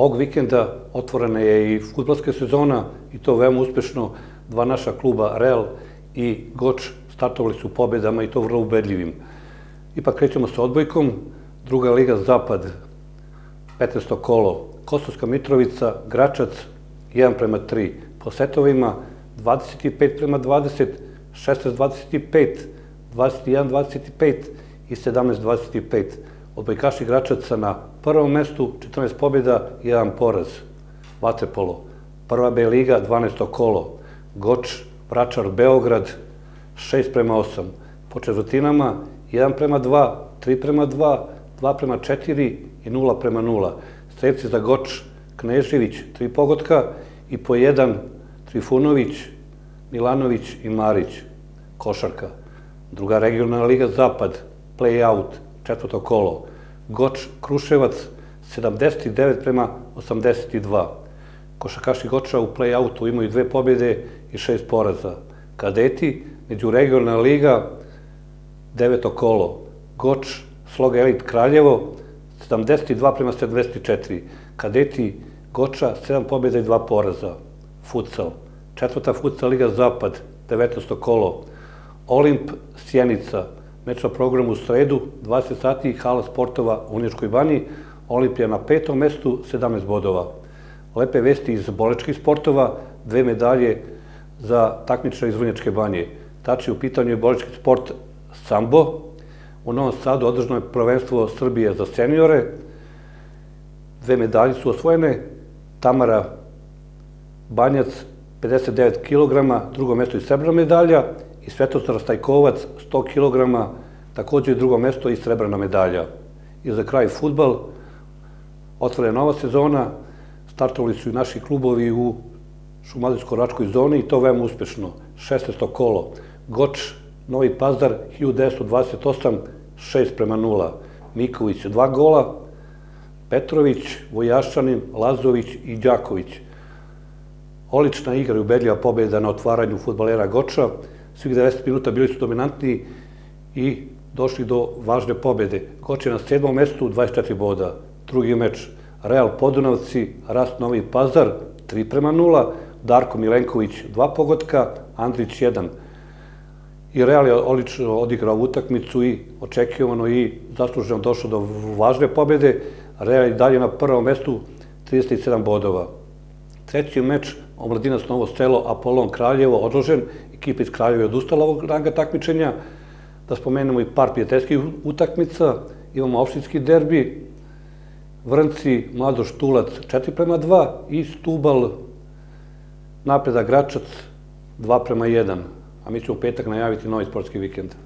Ovog vikenda otvorena je i futbalska sezona i to veoma uspešno. Dva naša kluba, Real i Goč, startovali su pobedama i to vrlo ubedljivim. Ipak krećemo sa odbojkom. Druga liga Zapad, 15. kolo, Kosovska Mitrovica, Gračac, 1 prema 3. Po setovima 25 prema 20, 16-25, 21-25 i 17-25. Odbojkaši Gračaca na prvom mestu, 14 pobjeda, 1 poraz. Vatepolo, prva B liga, 12. kolo. Goč, Vračar, Beograd, 6 prema 8. Po četvrtinama, 1 prema 2, 3 prema 2, 2 prema 4 i 0 prema 0. Strelci za Goč, Knežević, 3 pogotka i po 1 Trifunović, Milanović i Marić. Košarka. Druga regionalna liga Zapad, play-out, četvrto kolo. Goč, Kruševac, 79 prema 82. Košakaši Goča u play-outu imaju dve pobjede i šest poraza. Kadeti, međuregionalna liga, deveto kolo. Goč, Sloga Elit Kraljevo, 72 prema 74. Kadeti Goča, 7 pobjeda i 2 poraza. Futsal. Četvrta futsal Liga Zapad, 19. kolo. Olimp Sjenica, meč na programu u sredu, 20 sati, hala sportova u Unješkoj banji. Olimpija na petom mestu, 17 bodova. Lepe vesti iz bolečkih sportova, dve medalje za takmičar iz Unječke banje. Tači u pitanju je bolečki sport Sambo. U Novom Sadu održano je prvenstvo Srbije za seniore. Dve medalje su osvojene. Tamara Banjac 59 kg, drugo mesto i srebrna medalja i Svetosar Stajkovac 100 kg, takođe drugo mesto i srebrna medalja. I za kraj futbal, otvorena nova sezona, startovali su i naši klubovi u Šumadijsko-Račkoj zoni i to veoma uspešno. 16. kolo, Goč, Novi Pazar, 1928, 6 prema 0. Miković, dva gola, Petrović, Vojašanin, Lazović i Đaković. Olična igra i ubedljiva pobjeda na otvaranju futbalera Goča. Svih 90 minuta bili su dominantni i došli do važne pobjede. Goč je na sedmom mestu, 24 boda. Drugi meč, Real Podunavci, Rast Novi Pazar, 3 prema 0, Darko Milenković, dva pogotka, Andrić 1. I Real je odlično odigrao utakmicu i očekivano i zasluženo došao do važne pobjede. Real je dalje na prvom mestu, 37 bodova. Treći meč, Omladinac Novo selo, Apolon Kraljevo, odložen. Ekipa iz Kraljeva je odustala ovog ranga takmičenja. Da spomenemo i par prijateljskih utakmica. Imamo opštinski derbi, Vrnci, Mladoš Tulac 4 prema 2 i Stubal, napreda Gračac 2 prema 1. A mi ćemo u petak najaviti novi sportski vikend.